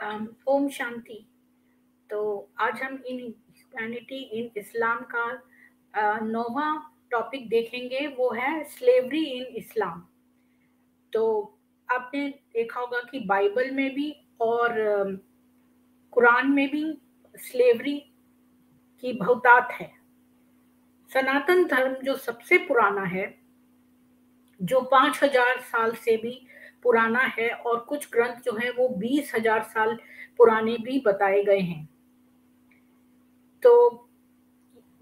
अम, ओम शांति। तो आज हम इन ह्यूमैनिटी इन इस्लाम का नौवां टॉपिक देखेंगे वो है स्लेवरी इन इस्लाम तो आपने देखा होगा कि बाइबल में भी और कुरान में भी स्लेवरी की बहुतात है। सनातन धर्म जो सबसे पुराना है जो पाँच हज़ार साल से भी पुराना है और कुछ ग्रंथ जो है वो बीस हज़ार साल पुराने भी बताए गए हैं। तो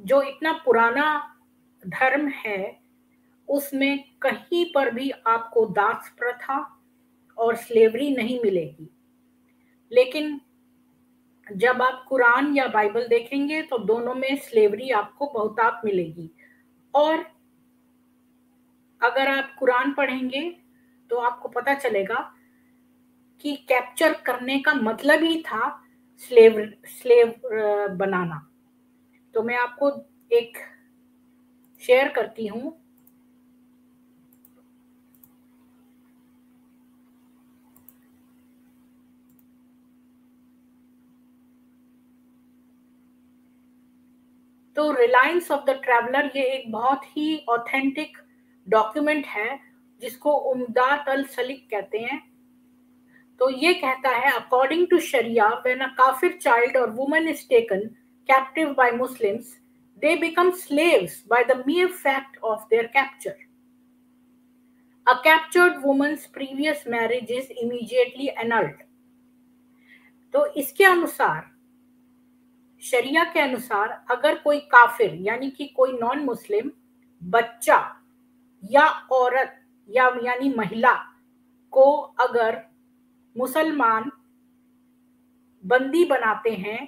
जो इतना पुराना धर्म है, उसमें कहीं पर भी आपको दास प्रथा और स्लेवरी नहीं मिलेगी। लेकिन जब आप कुरान या बाइबल देखेंगे तो दोनों में स्लेवरी आपको बहुतात मिलेगी। और अगर आप कुरान पढ़ेंगे तो आपको पता चलेगा कि कैप्चर करने का मतलब ही था स्लेव स्लेव बनाना। तो मैं आपको एक शेयर करती हूँ। तो रिलायंस ऑफ़ द ट्रैवलर ये एक बहुत ही ऑथेंटिक डॉक्यूमेंट है। जिसको उमदात अल सलिक कहते हैं तो ये कहता है according to Sharia when a kafir child or woman is taken captive by Muslims they become slaves by the mere fact of their capture. A captured woman's previous marriage is immediately annulled. तो इसके अनुसार शरिया के अनुसार, अगर कोई काफिर यानी कि कोई नॉन मुस्लिम बच्चा या औरत या यानी महिला को अगर मुसलमान बंदी बनाते हैं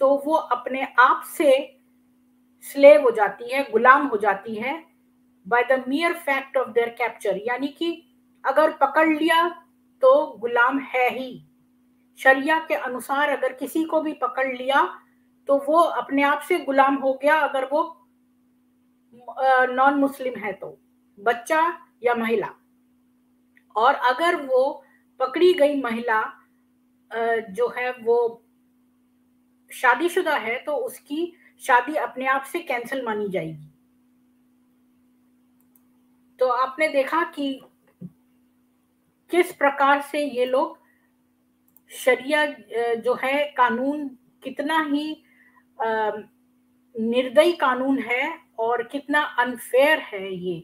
तो वो अपने आप से स्लेव हो जाती है, गुलाम हो जाती है by the mere fact of their capture यानी कि अगर पकड़ लिया तो गुलाम है ही। शरिया के अनुसार अगर किसी को भी पकड़ लिया तो वो अपने आप से गुलाम हो गया अगर वो नॉन मुस्लिम है तो। बच्चा या महिला। और अगर वो पकड़ी गई महिला जो है वो शादीशुदा है तो उसकी शादी अपने आप से कैंसिल मानी जाएगी। तो आपने देखा कि किस प्रकार से ये लोग शरिया जो है कानून कितना ही निर्दयी कानून है और कितना अनफेयर है ये।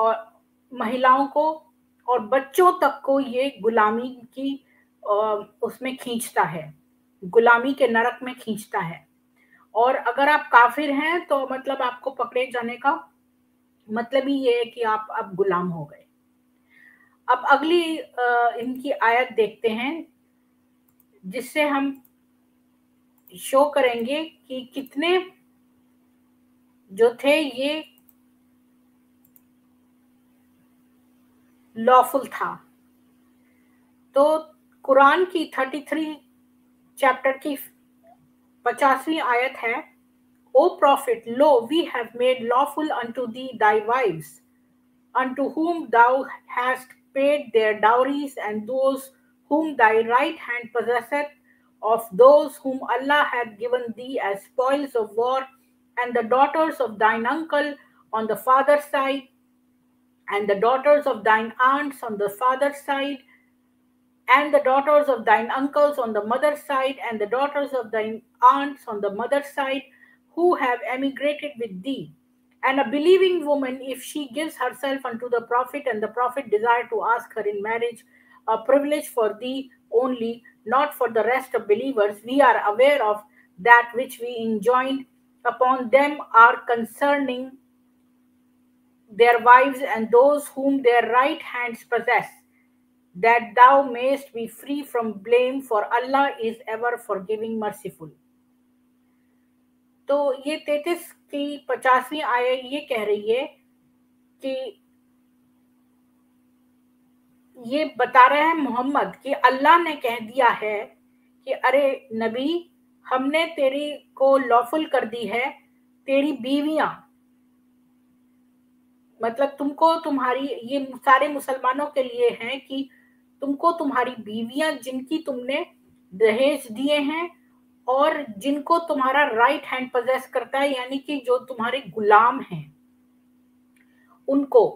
और महिलाओं को और बच्चों तक को ये गुलामी की उसमें खींचता है। गुलामी के नरक में खींचता है। और अगर आप काफिर हैं तो मतलब आपको पकड़े जाने का मतलब ही ये है कि आप अब गुलाम हो गए। अब अगली इनकी आयत देखते हैं, जिससे हम शो करेंगे कि कितने जो थे ये लॉफुल था तो कुरान की 33 चैप्टर की पचासवीं आयत है O prophet, lo, we have made lawful unto thee thy wives, unto whom thou hast paid their dowries, and those whom thy right hand possesseth, of those whom Allah hath given thee as spoils of war, and the daughters of thine uncle on the father's side, and the daughters of thine aunts on the father's side, and the daughters of thine uncles on the mother's side, and the daughters of thine aunts on the mother's side, who have emigrated with thee. And a believing woman, if she gives herself unto the prophet, and the prophet desire to ask her in marriage, a privilege for thee only, not for the rest of believers, we are aware of that which we enjoined upon them are concerning their wives and those whom their right hands possess that thou mayest be free from blame, for Allah is ever forgiving, merciful. तो ये तैतीस की पचासवीं आय ये कह रही है कि ये बता रहे हैं मोहम्मद कि अल्लाह ने कह दिया है कि अरे नबी हमने तेरी को लॉफुल कर दी है तेरी बीवियाँ मतलब तुमको तुम्हारी, ये सारे मुसलमानों के लिए है कि तुमको तुम्हारी बीवियाँ जिनकी तुमने दहेज दिए हैं और जिनको तुम्हारा राइट हैंड पजेस करता है, यानी कि जो तुम्हारे गुलाम हैं, उनको,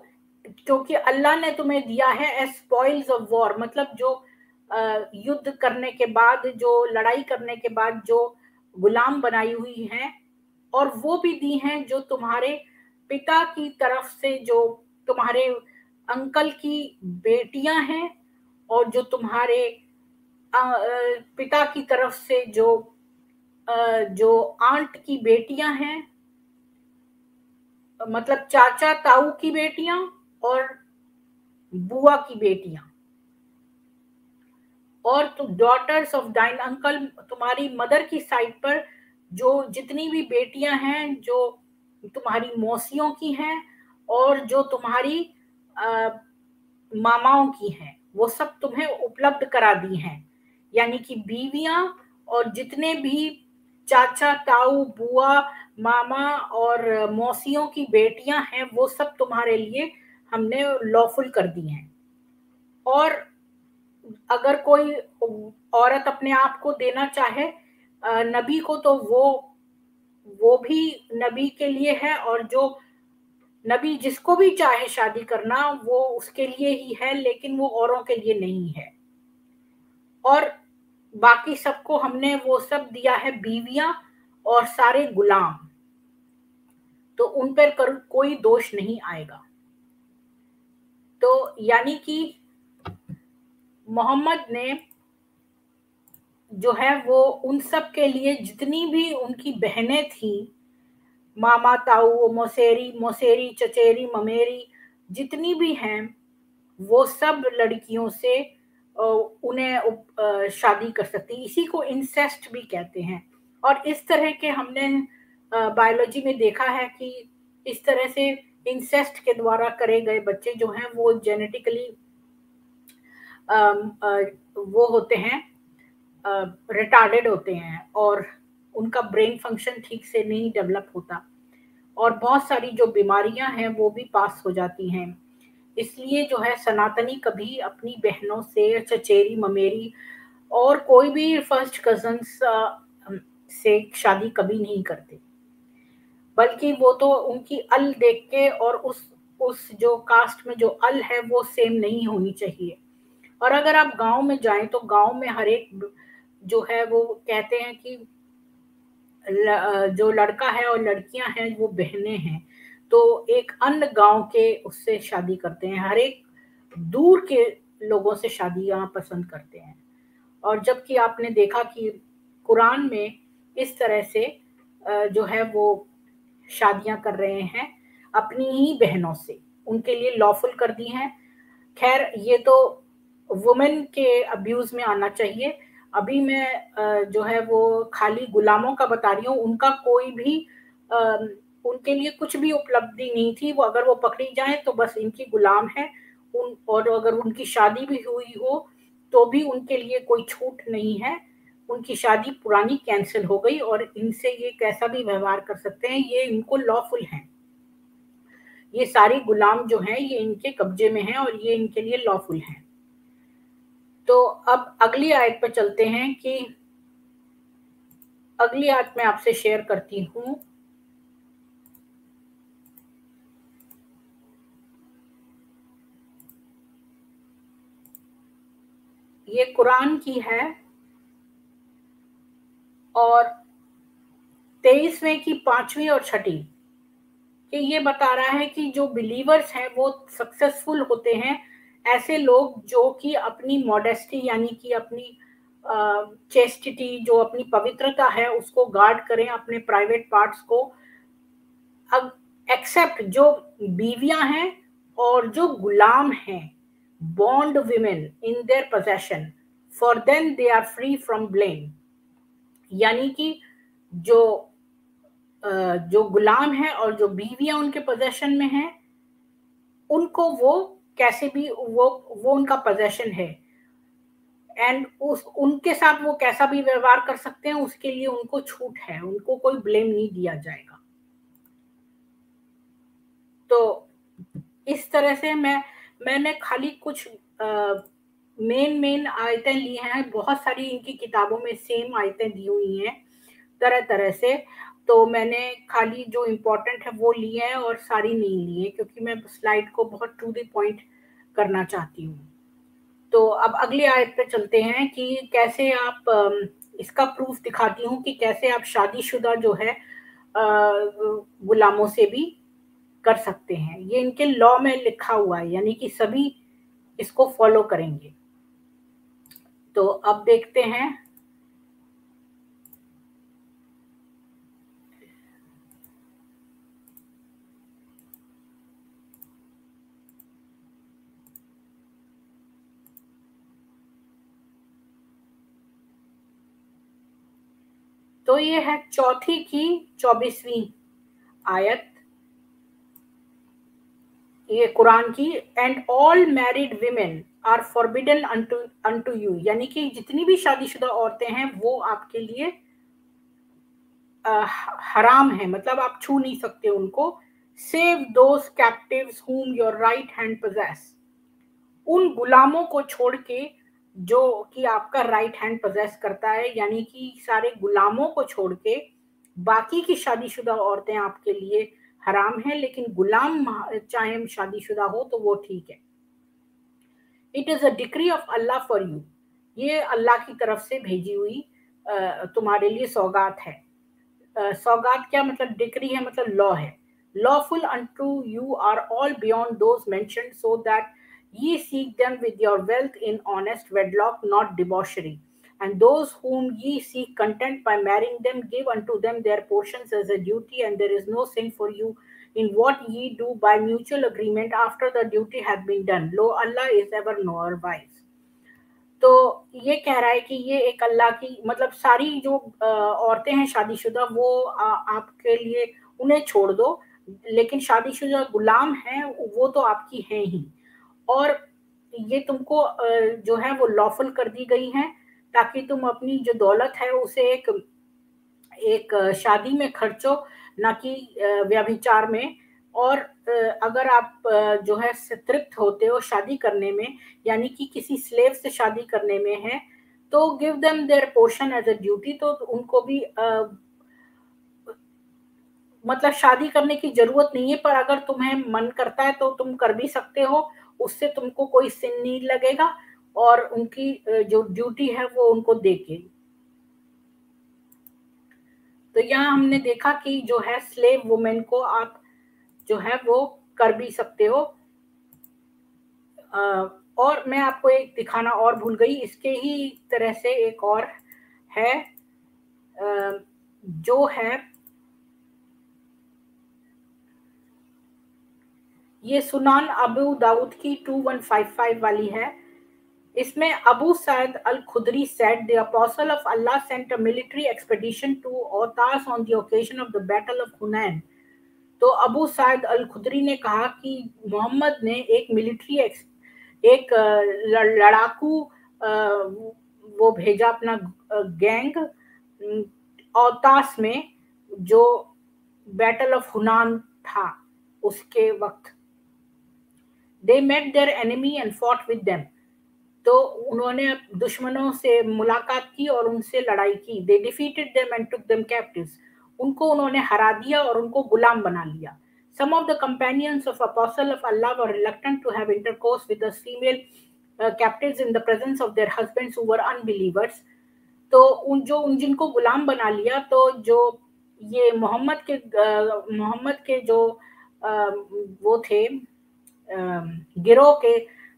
क्योंकि अल्लाह ने तुम्हें दिया है एज स्पॉइल्स ऑफ़ वॉर मतलब जो युद्ध करने के बाद, जो लड़ाई करने के बाद जो गुलाम बनाई हुई हैं और वो भी दी हैं जो तुम्हारे पिता की तरफ़ से जो तुम्हारे अंकल की बेटियाँ हैं और जो तुम्हारे पिता की तरफ़ से जो जो आंट की बेटियाँ हैं मतलब चाचा ताऊ की बेटियाँ और बुआ की बेटियाँ। और तुम डॉटर्स ऑफ़ डाइन अंकल तुम्हारी मदर की साइड पर जो जितनी भी बेटियाँ हैं, जो तुम्हारी मौसियों की हैं और जो तुम्हारी आ, मामाओं की हैं वो सब तुम्हें उपलब्ध करा दी हैं। यानी कि बीवियाँ और जितने भी चाचा ताऊ बुआ मामा और मौसियों की बेटियाँ हैं वो सब तुम्हारे लिए हमने लॉफुल कर दी हैं। और अगर कोई औरत अपने आप को देना चाहे नबी को तो वो वो भी नबी के लिए है और जो नबी जिसको भी चाहे शादी करना, वो उसके लिए ही है, लेकिन वो औरों के लिए नहीं है। और बाकी सबको हमने वो सब दिया है बीवियाँ और सारे गुलाम। तो उन पर कोई दोष नहीं आएगा। तो यानी कि मोहम्मद ने जो है वो उन सब के लिए जितनी भी उनकी बहनें थी, मामा ताऊ मोसेरी मोसेरी, चचेरी, ममेरी, जितनी भी हैं, वो सब लड़कियों से उन्हें शादी कर सकती इसी को इंसेस्ट भी कहते हैं। और इस तरह के हमने बायोलॉजी में देखा है कि इस तरह से इंसेस्ट के द्वारा करे गए बच्चे जो हैं, वो जेनेटिकली वो होते हैं। रिटार्डेड होते हैं और उनका ब्रेन फ़ंक्शन ठीक से नहीं डेवलप होता। और बहुत सारी जो बीमारियाँ हैं, वो भी पास हो जाती हैं। इसलिए जो है, सनातनी कभी अपनी बहनों से, चचेरी, ममेरी और कोई भी फ़र्स्ट कजन्स से शादी कभी नहीं करते। बल्कि वो तो उनकी अल देख के और उस उस जो कास्ट में जो अल है, वो सेम नहीं होनी चाहिए। और अगर आप गाँव में जाएँ तो गाँव में हर एक जो है वो कहते हैं कि जो लड़का है और लड़कियाँ हैं, वो बहनें हैं। तो एक अन्य गाँव के उससे शादी करते हैं। हर एक दूर के लोगों से शादी यहाँ पसंद करते हैं। और जबकि आपने देखा कि कुरान में इस तरह से जो है वो शादियाँ कर रहे हैं अपनी ही बहनों से। उनके लिए लॉफुल कर दी हैं। खैर, ये तो वुमेन के अब्यूज में आना चाहिए। अभी मैं जो है वो खाली गुलामों का बता रही हूँ, उनका कोई भी उनके लिए कुछ भी उपलब्धि नहीं थी। वो अगर वो पकड़ी जाए तो बस इनकी गुलाम है। उन, और अगर उनकी शादी भी हुई हो तो भी उनके लिए कोई छूट नहीं है। उनकी शादी पुरानी कैंसिल हो गई और इनसे ये कैसा भी व्यवहार कर सकते हैं, ये इनको लॉफुल हैं। ये सारी गुलाम जो हैं, ये इनके कब्जे में हैं और ये इनके लिए लॉफुल हैं। तो अब अगली आयत पर चलते हैं कि अगली आयत में आपसे शेयर करती हूँ। ये कुरान की है और तेईसवें की पांचवी और छठी। कि ये बता रहा है कि जो बिलीवर्स हैं, वो सक्सेसफुल होते हैं ऐसे लोग जो कि अपनी मॉडेस्टी यानी कि अपनी चेस्टिटी जो अपनी पवित्रता है, उसको गार्ड करें अपने प्राइवेट पार्ट्स को। एक्सेप्ट जो बीवियाँ हैं और जो गुलाम हैं bond women in their possession for then they are free from blame यानी कि जो जो गुलाम है और जो बीवियाँ उनके पोजेशन में हैं, उनको वो कैसे भी वो वो उनका पोजेशन है। एंड उस, उनके साथ वो कैसा भी व्यवहार कर सकते हैं, उसके लिए उनको छूट है। उनको कोई ब्लेम नहीं दिया जाएगा। तो इस तरह से मैं, मैंने खाली कुछ मेन मेन आयतें ली हैं। बहुत सारी इनकी किताबों में सेम आयतें दी हुई हैं। तरह तरह से। तो मैंने खाली जो इम्पोर्टेंट है वो लिए हैं और सारी नहीं ली है, क्योंकि मैं स्लाइड को बहुत टू द पॉइंट करना चाहती हूँ। तो अब अगली आयत पे चलते हैं कि कैसे आप इसका प्रूफ दिखाती हूँ कि कैसे आप शादीशुदा जो है गुलामों से भी कर सकते हैं। ये इनके लॉ में लिखा हुआ है, यानी कि सभी इसको फॉलो करेंगे। तो अब देखते हैं तो ये है चौथी की चौबीसवीं आयत। ये कुरान की and all married women are forbidden unto you यानी कि जितनी भी शादीशुदा औरतें हैं वो आपके लिए आ, हराम है। मतलब आप छू नहीं सकते उनको। Save those captives whom your right hand possesses उन गुलामों को छोड़ के जो कि आपका राइट हैंड पोजेस करता है, यानी कि सारे गुलामों को छोड़ के बाकी की शादीशुदा औरतें आपके लिए हराम है, लेकिन गुलाम चाहे शादीशुदा हो तो वो ठीक है। It is a decree of Allah for you ये अल्लाह की तरफ़ से भेजी हुई तुम्हारे लिए सौगात है। सौगात क्या मतलब? डिक्री है मतलब लॉ है। Lawful unto you are all beyond those mentioned so that ye seek them with your wealth in honest wedlock not debauchery and those whom ye seek content by marrying them, give unto them their portions as a duty, and there is no sin for you in what ye do by mutual agreement after the duty hath been done. Lo, Allah is ever knower wise. तो ये कह रहा है कि ये एक अल्लाह की मतलब सारी जो औरतें हैं शादीशुदा वो आ, आपके लिए उन्हें छोड़ दो लेकिन शादीशुदा गुलाम हैं वो तो आपकी हैं ही और ये तुमको जो है वो लॉफुल कर दी गई हैं ताकि तुम अपनी जो दौलत है उसे एक एक शादी में खर्चो ना कि व्यभिचार में। और अगर आप जो है तृप्त होते हो शादी करने में यानी कि किसी स्लेव से शादी करने में है तो give them their portion as a duty तो उनको भी आ, मतलब शादी करने की ज़रूरत नहीं है पर अगर तुम्हें मन करता है तो तुम कर भी सकते हो। उससे तुमको कोई सिन नहीं लगेगा और उनकी जो ड्यूटी है वो उनको देके। तो यहाँ हमने देखा कि जो है स्लेव वुमेन को आप जो है वो कर भी सकते हो। और मैं आपको एक दिखाना और भूल गई, इसके ही तरह से एक और है जो है ये सुनान अबू दाऊद की 2155 वाली है। इसमें Abu Said al Khudri said the apostle of Allah sent a military expedition to Autas on the occasion of the battle of Hunain तो अबू सैद अल खुदरी ने कहा कि मोहम्मद ने एक मिलिट्री एक लड़ाकू वो भेजा अपना गैंग औतास में, जो बैटल ऑफ़ हुनान था, उसके वक्त। They met their enemy and fought with them तो उन्होंने दुश्मनों से मुलाकात की और उनसे लड़ाई की। They defeated them and took them captive उनको उन्होंने हरा दिया और उनको गुलाम बना लिया। Some of the companions of apostle of Allah were reluctant to have intercourse with the female captive in the presence of their husbands who were unbelievers तो उन, जो उन जिनको गुलाम बना लिया तो जो ये मोहम्मद के uh, मोहम्मद के जो uh, वो थे गिरोह के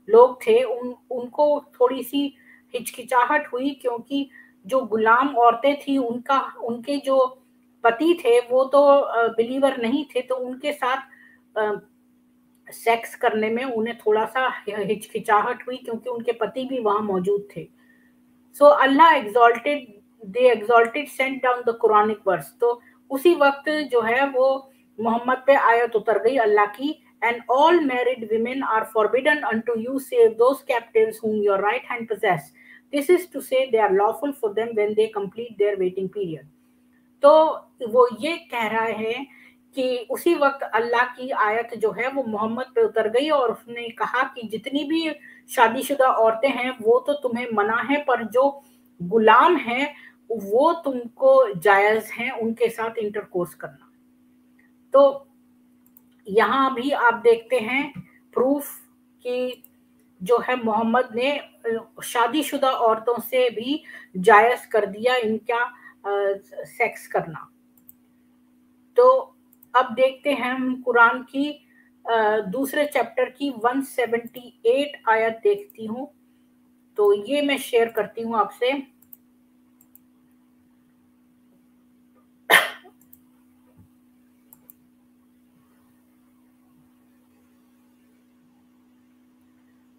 लोग थे, उन, उनको थोड़ी सी हिचकिचाहट हुई क्योंकि जो गुलाम औरतें थी, उनका, उनके जो पति थे, वो तो बिलीवर नहीं थे तो उनके साथ सेक्स करने में उन्हें थोड़ा सा हिचकिचाहट हुई क्योंकि उनके पति भी वहाँ मौजूद थे। So Allah exalted they exalted sent down the Quranic verse तो उसी वक्त जो है, वो मोहम्मद पे आयत उतर गई अल्लाह की and all married women are forbidden unto you save those captives whom your right hand possess. This is to say they are lawful for them when they complete their waiting period. तो वो ये कह रहा है कि उसी वक्त अल्लाह की आयत जो है वो मोहम्मद पे उतर गई और उसने कहा कि जितनी भी शादीशुदा औरतें हैं वो तो तुम्हें मना है पर जो गुलाम हैं वो तुमको जायज़ है उनके साथ इंटरकोर्स करना तो यहाँ भी आप देखते हैं प्रूफ कि जो है मोहम्मद ने शादीशुदा औरतों से भी जायज़ कर दिया इनका सेक्स करना। तो अब देखते हैं हम कुरान की दूसरे चैप्टर की 178 आयत देखती हूँ। तो ये मैं शेयर करती हूँ आपसे।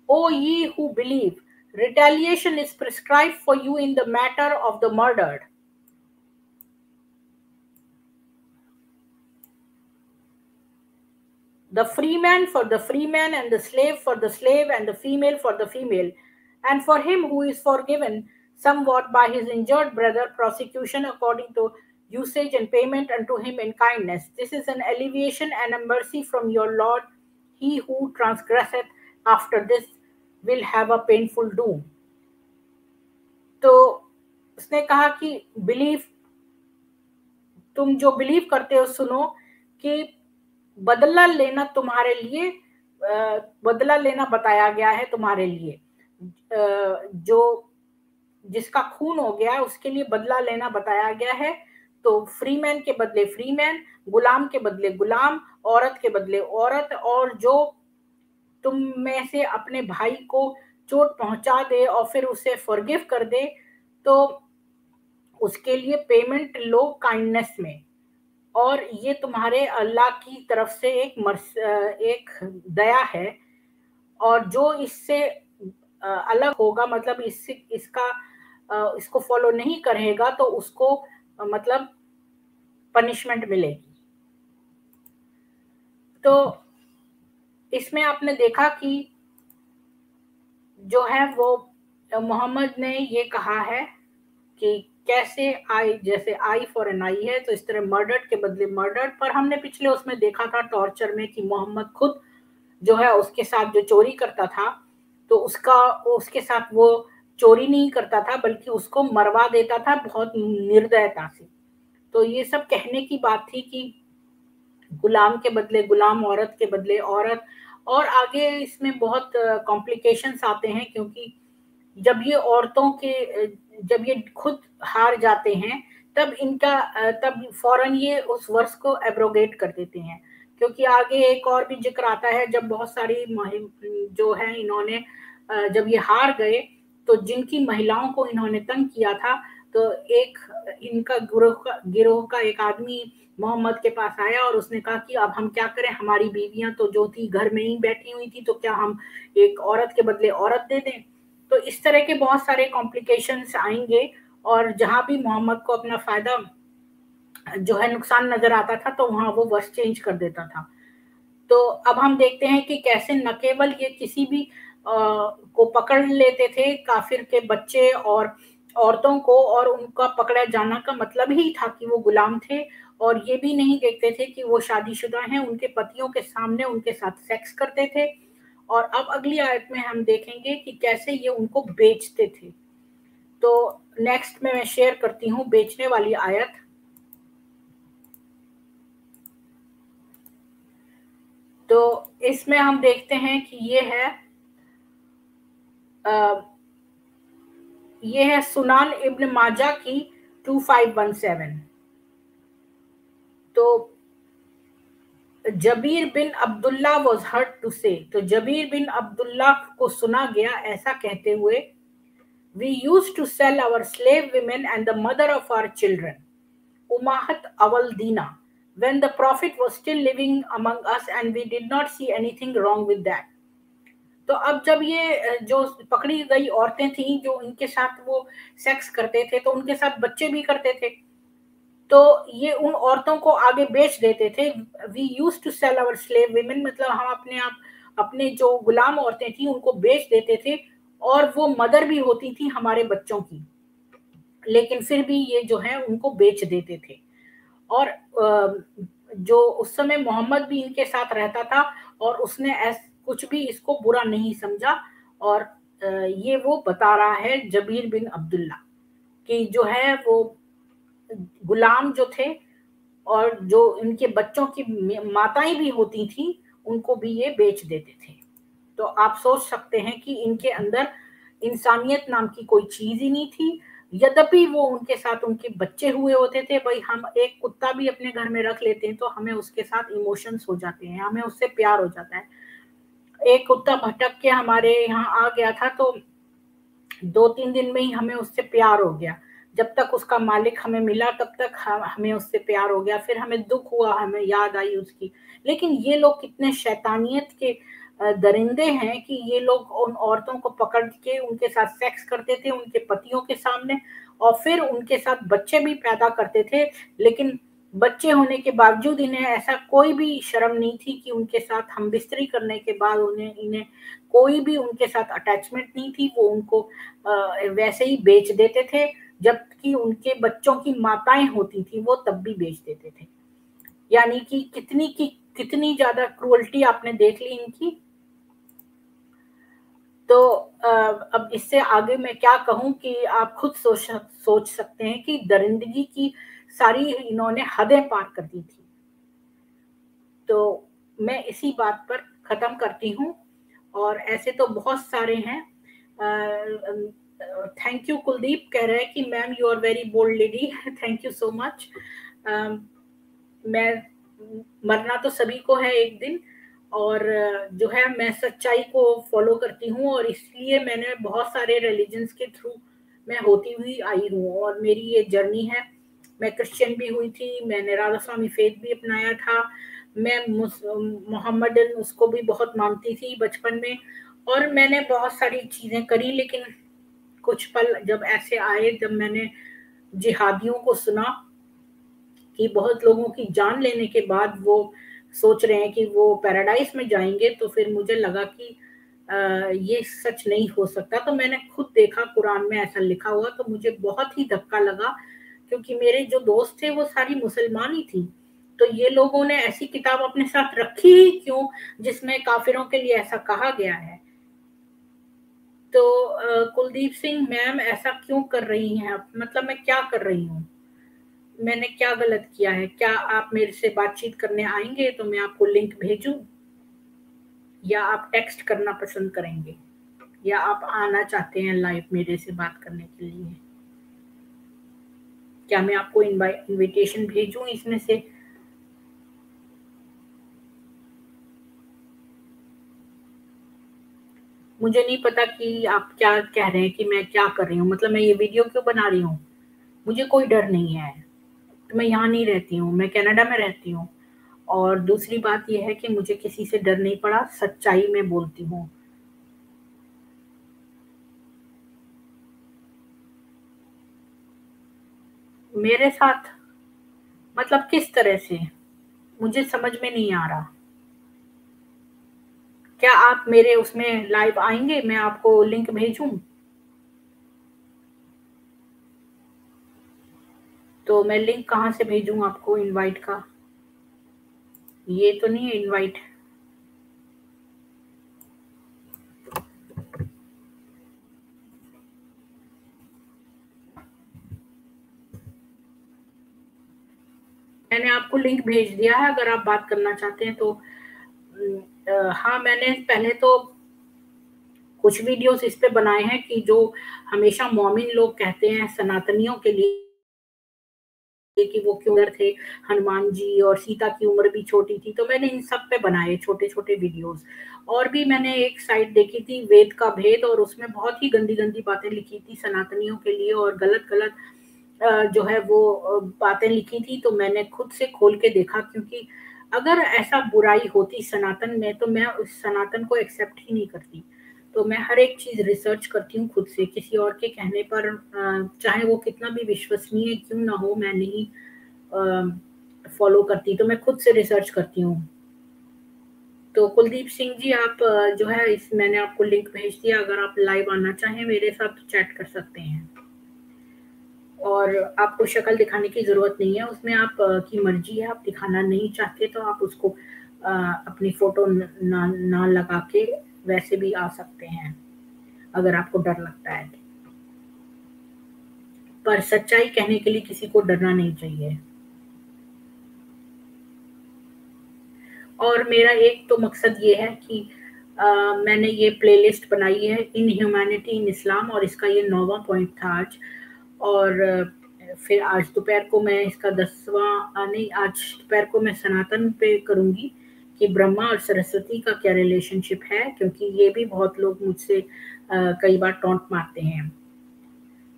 O ye who believe, retaliation is prescribed for you in the matter of the murdered. The freeman for the freeman, and the slave for the slave, and the female for the female. And for him who is forgiven somewhat by his injured brother, prosecution according to usage and payment unto him in kindness. This is an alleviation and a mercy from your Lord. He who transgresseth after this will have a painful doom. तो उसने कहा कि believe तुम जो believe करते हो, सुनो कि बदला लेना तुम्हारे लिए बदला लेना बताया गया है तुम्हारे लिए जो जिसका खून हो गया, उसके लिए बदला लेना बताया गया है तो फ्री मैन के बदले फ्री मैन गुलाम के बदले गुलाम, औरत के बदले औरत, और जो तुम में से अपने भाई को चोट पहुँचा दे और फिर उसे फॉरगिव कर दे तो उसके लिए पेमेंट लो काइंडनेस में। और ये तुम्हारे अल्लाह की तरफ़ से एक मर्स, एक दया है। और जो इससे अलग होगा मतलब इससे इसका इसको फॉलो नहीं करेगा तो उसको मतलब पनिशमेंट मिलेगी। तो इसमें आपने देखा कि जो है वो मोहम्मद ने ये कहा है कि कैसे आई, जैसे आई फॉर एन आई है तो इस तरह मर्डर के बदले मर्डर पर हमने पिछले उसमें देखा था टॉर्चर में कि मोहम्मद खुद जो है उसके साथ जो चोरी करता था तो उसका, उसके साथ वो चोरी नहीं करता था, बल्कि उसको मरवा देता था बहुत निर्दयता से। तो ये सब कहने की बात थी कि गुलाम के बदले, गुलाम औरत के बदले, औरत। और आगे इसमें बहुत कॉम्प्लिकेशंस आते हैं क्योंकि जब ये औरतों के जब ये खुद हार जाते हैं, तब इनका तब फ़ौरन ये उस वर्ष को एब्रोगेट कर देते हैं। क्योंकि आगे एक और भी ज़िक्र आता है, जब बहुत सारी जो है इन्होंने जब ये हार गए तो जिनकी महिलाओं को इन्होंने तंग किया था तो एक इनका गिरोह का गिरोह का एक आदमी मोहम्मद के पास आया और उसने कहा कि अब हम क्या करें? हमारी बीवियाँ तो जो थी घर में ही बैठी हुई थी तो क्या हम एक औरत के बदले औरत दे दें? तो इस तरह के बहुत सारे कॉम्प्लिकेशन आएँगे और जहाँ भी मोहम्मद को अपना फ़ायदा जो है नुकसान नज़र आता था तो वहाँ वो वर्ष चेंज कर देता था। तो अब हम देखते हैं कि कैसे न केवल ये किसी भी आ, को पकड़ लेते थे काफिर के बच्चे और औरतों को और उनका पकड़ा जाना का मतलब ही था कि वो गुलाम थे और ये भी नहीं देखते थे कि वो शादीशुदा हैं। उनके पतियों के सामने उनके साथ सेक्स करते थे। और अब अगली आयत में हम देखेंगे कि कैसे ये उनको बेचते थे। तो नेक्स्ट में मैं शेयर करती हूँ बेचने वाली आयत। तो इसमें हम देखते हैं कि ये है आ, ये है सुनान इब्न माजा की 2517 तो Jabir bin Abdullah was heard to say तो जबीर बिन अब्दुल्ला को सुना गया ऐसा कहते हुए we use to sell our slave women and the mother of our children उमाहत अवल दीना when the prophet was still living among us and we did not see anything wrong with that. तो अब जब ये जो पकड़ी गई औरतें थी, जो इनके साथ वो सेक्स करते थे तो उनके साथ बच्चे भी करते थे। तो ये उन औरतों को आगे बेच देते थे। We use to sell our slave women मतलब हम अपने आप, अपने जो गुलाम औरतें थी, उनको बेच देते थे और वो मदर भी होती थी हमारे बच्चों की। लेकिन फिर भी ये जो है, उनको बेच देते थे। और जो उस समय मोहम्मद भी इनके साथ रहता था और उसने ऐस कुछ भी इसको बुरा नहीं समझा और ये वो बता रहा है जबीर बिन अब्दुल्ला कि जो है वो गुलाम जो थे और जो इनके बच्चों की माताएँ भी होती थी, उनको भी ये बेच देते थे। तो आप सोच सकते हैं कि इनके अंदर इंसानियत नाम की कोई चीज़ ही नहीं थी। यद्यपि वो उनके साथ उनके बच्चे हुए होते थे, भाई हम एक कुत्ता भी अपने घर में रख लेते हैं तो हमें उसके साथ इमोशंस हो जाते हैं, हमें उससे प्यार हो जाता है। एक कुत्ता भटक के हमारे यहाँ आ गया था तो दो तीन दिन में ही हमें उससे प्यार हो गया। जब तक उसका मालिक हमें मिला, तब तक हमें उससे प्यार हो गया। फिर हमें दुख हुआ, हमें याद आई उसकी। लेकिन ये लोग कितने शैतानियत के दरिंदे हैं कि ये लोग उन औरतों को पकड़ के उनके साथ सेक्स करते थे, उनके पतियों के सामने, और फिर उनके साथ बच्चे भी पैदा करते थे। लेकिन बच्चे होने के बावजूद इन्हें ऐसा कोई भी शर्म नहीं थी कि उनके साथ हम बिस्तरी करने के बाद उन्हें, इन्हें कोई भी उनके साथ अटैचमेंट नहीं थी, वो उनको वैसे ही बेच देते थे, जबकि उनके बच्चों की माताएँ होती थी, वो तब भी बेच देते थे। यानी कि कितनी की, कितनी ज़्यादा क्रुअल्टी आपने देख ली इनकी? तो अब इससे आगे मैं क्या कहूँ कि आप खुद सोच सोच सकते हैं कि दरिंदगी की सारी इन्होंने हदें पार कर दी थी। तो मैं इसी बात पर खत्म करती हूँ और ऐसे तो बहुत सारे हैं। थैंक यू कुलदीप, कह रहे हैं कि ma'am you are very bold lady thank you so much मैं मरना तो सभी को है एक दिन और जो है मैं सच्चाई को फॉलो करती हूँ और इसलिए मैंने बहुत सारे रिलीजन्स के थ्रू मैं होती हुई आई हूँ और मेरी ये जर्नी है। मैं क्रिश्चियन भी हुई थी मैंने राधा स्वामी फेथ भी अपनाया था। मैं मोहम्मदन उसको भी बहुत मानती थी बचपन में और मैंने बहुत सारी चीज़ें करी लेकिन कुछ पल जब ऐसे आए जब मैंने जिहादियों को सुना कि बहुत लोगों की जान लेने के बाद वो सोच रहे हैं कि वो पैराडाइज में जाएँगे तो फिर मुझे लगा कि आ, ये सच नहीं हो सकता। तो मैंने खुद देखा कुरान में ऐसा लिखा हुआ तो मुझे बहुत ही धक्का लगा क्योंकि मेरे जो दोस्त थे, वो सारी मुसलमान ही थी। तो ये लोगों ने ऐसी किताब अपने साथ रखी ही क्यों, जिसमें काफिरों के लिए ऐसा कहा गया है? तो कुलदीप सिंह, मैम, ऐसा क्यों कर रही हैं आप? मतलब मैं क्या कर रही हूँ? मैंने क्या गलत किया है? क्या आप मेरे से बातचीत करने आएँगे तो मैं आपको लिंक भेजूं? या आप टेक्स्ट करना पसंद करेंगे? या आप आना चाहते हैं लाइव मेरे से बात करने के लिए? क्या मैं आपको इनविटेशन भेजूं इसमें से? मुझे नहीं पता कि आप क्या कह रहे हैं, कि मैं क्या कर रही हूँ। मतलब मैं ये वीडियो क्यों बना रही हूँ? मुझे कोई डर नहीं है। तो मैं यहाँ नहीं रहती हूँ, मैं कनाडा में रहती हूँ। और दूसरी बात यह है कि मुझे किसी से डर नहीं पड़ा, सच्चाई में बोलती हूँ। मेरे साथ? मतलब किस तरह से? मुझे समझ में नहीं आ रहा। क्या आप मेरे उसमें लाइव आएँगे? मैं आपको लिंक भेजूं। तो मैं लिंक कहाँ से भेजूँ आपको इनवाइट का? ये तो नहीं है इनवाइट मैंने आपको लिंक भेज दिया है, अगर आप बात करना चाहते हैं तो हाँ मैंने पहले तो कुछ वीडियोस इस पे बनाए हैं कि जो हमेशा मोमिन लोग कहते हैं सनातनियों के लिए कि वो क्यों थे, हनुमान जी और सीता की उम्र भी छोटी थी तो मैंने इन सब पे बनाए छोटे छोटे वीडियोस और भी मैंने एक साइट देखी थी, वेद का भेद, और उसमें बहुत ही गंदी गंदी बातें लिखी थी सनातनियों के लिए और गलत गलत जो है वो बातें लिखी थी तो मैंने खुद से खोल के देखा क्योंकि अगर ऐसा बुराई होती सनातन में तो मैं उस सनातन को एक्सेप्ट ही नहीं करती। तो मैं हर एक चीज़ रिसर्च करती हूँ खुद से, किसी और के कहने पर चाहे वो कितना भी विश्वसनीय क्यों ना हो, मैं नहीं फॉलो करती तो मैं खुद से रिसर्च करती हूँ। तो कुलदीप सिंह जी, आप जो है, इस मैंने आपको लिंक भेज दिया, अगर आप लाइव आना चाहें मेरे साथ तो चैट कर सकते हैं। और आपको शक्ल दिखाने की ज़रूरत नहीं है। उसमें आप की मर्ज़ी है आप दिखाना नहीं चाहते तो आप उसको आ, अपनी फ़ोटो ना ना लगा के वैसे भी आ सकते हैं अगर आपको डर लगता है। पर सच्चाई कहने के लिए किसी को डरना नहीं चाहिए। और मेरा एक तो मकसद ये है कि आ, मैंने ये प्लेलिस्ट बनाई है इन ह्यूमैनिटी इन इस्लाम और इसका ये नौवा पॉइंट था आज। और फिर आज दोपहर को मैं इसका दसवां नहीं, आज दोपहर को मैं सनातन पे करूँगी कि ब्रह्मा और सरस्वती का क्या रिलेशनशिप है, क्योंकि ये भी बहुत लोग मुझसे कई बार टोंट मारते हैं।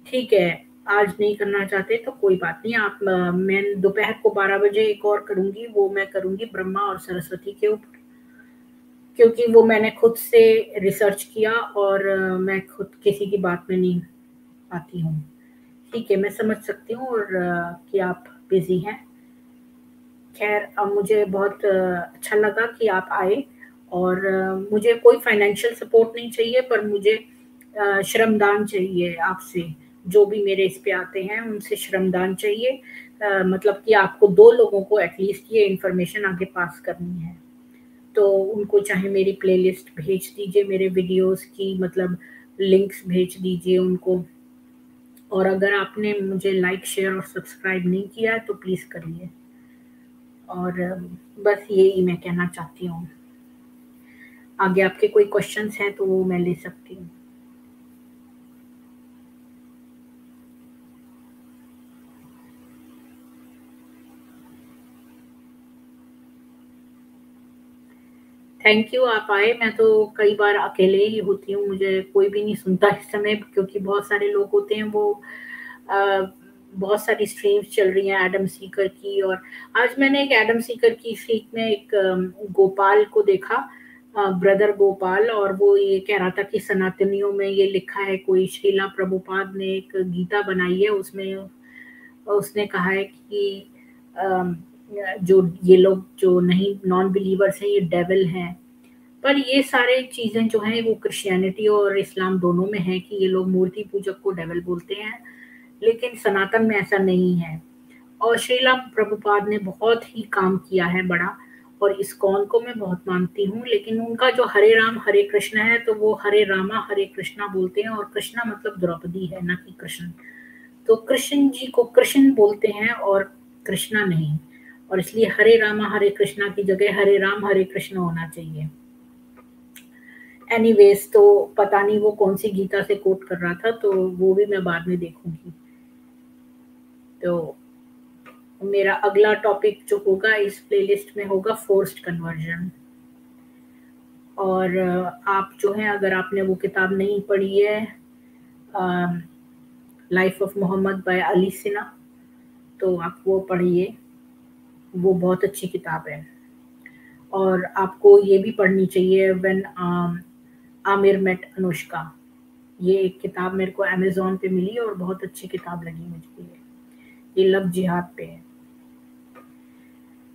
ठीक है, आज नहीं करना चाहते तो कोई बात नहीं, आप मैं दोपहर को 12 बजे एक और करूँगी, वो मैं करूँगी ब्रह्मा और सरस्वती के ऊपर। क्योंकि वो मैंने खुद से रिसर्च किया और मैं खुद किसी की बात में नहीं आती हूँ। ठीक है मैं समझ सकती हूँ और कि आप बिज़ी हैं। खैर अब मुझे बहुत अच्छा लगा कि आप आए और मुझे कोई फाइनेंशियल सपोर्ट नहीं चाहिए पर मुझे श्रमदान चाहिए आपसे। जो भी मेरे इस पे आते हैं उनसे श्रमदान चाहिए। आ, मतलब कि आपको दो लोगों को एटलीस्ट ये इन्फॉर्मेशन आगे पास करनी है। तो उनको चाहे मेरी प्लेलिस्ट भेज दीजिए मेरे वीडियोस की मतलब लिंक्स भेज दीजिए उनको। और अगर आपने मुझे लाइक शेयर और सब्सक्राइब नहीं किया है तो प्लीज़ करिए। और बस यही मैं कहना चाहती हूँ। आगे आपके कोई क्वेश्चंस हैं तो वो मैं ले सकती हूँ। थैंक यू आप आए। मैं तो कई बार अकेले ही होती हूँ। मुझे कोई भी नहीं सुनता इस समय क्योंकि बहुत सारे लोग होते हैं वो आ, बहुत सारी स्ट्रीम्स चल रही हैं एडम सीकर की और आज मैंने एक एडम सीकर की स्ट्रीट में एक गोपाल को देखा ब्रदर गोपाल और वो ये कह रहा था कि सनातनियों में ये लिखा है कोई श्रीला प्रभुपाद ने एक गीता बनाई है उसमें उसने कहा है कि जो ये लोग जो नहीं नॉन बिलीवर्स हैं, ये डेविल हैं। पर ये सारे चीज़ें जो हैं, वो क्रिश्चियनिटी और इस्लाम दोनों में है कि ये लोग मूर्ति पूजक को डेविल बोलते हैं। लेकिन सनातन में ऐसा नहीं है। और श्रीला प्रभुपाद ने बहुत ही काम किया है बड़ा, और इस कौन को मैं बहुत मानती हूँ। लेकिन उनका जो हरे राम, हरे कृष्ण है तो वो हरे रामा, हरे कृष्णा बोलते हैं। और कृष्णा मतलब द्रौपदी है, ना कि कृष्ण। तो कृष्ण जी को कृष्ण बोलते हैं और कृष्णा नहीं। और इसलिए हरे रामा, हरे कृष्णा की जगह हरे राम, हरे कृष्ण होना चाहिए। एनीवेज तो पता नहीं वो कौन सी गीता से कोट कर रहा था तो वो भी मैं बाद में देखूँगी। तो मेरा अगला टॉपिक जो होगा, इस प्लेलिस्ट में होगा फोर्स्ड कन्वर्जन और आप जो है, अगर आपने वो किताब नहीं पढ़ी है life of Mohammad by Ali Sina तो आप वो पढ़िए। वो बहुत अच्छी किताब है। और आपको ये भी पढ़नी चाहिए व्हेन आमिर मेट अनुष्का ये एक किताब मेरे को अमेजोन पे मिली और बहुत अच्छी किताब लगी मुझे। ये ये लव जिहाद पे है।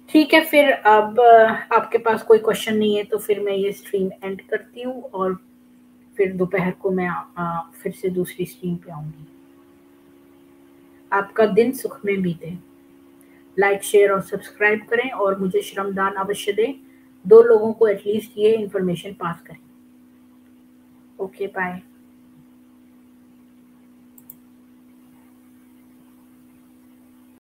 ठीक है फिर अब आपके पास कोई क्वेश्चन नहीं है तो फिर मैं ये स्ट्रीम एंड करती हूँ और फिर दोपहर को मैं आ, फिर से दूसरी स्ट्रीम पे आऊँगी। आपका दिन सुख में बीते। लाइक, शेयर और सब्सक्राइब करें और मुझे श्रमदान अवश्य दें। दो लोगों को एटलीस्ट ये इन्फॉर्मेशन पास करें। Okay bye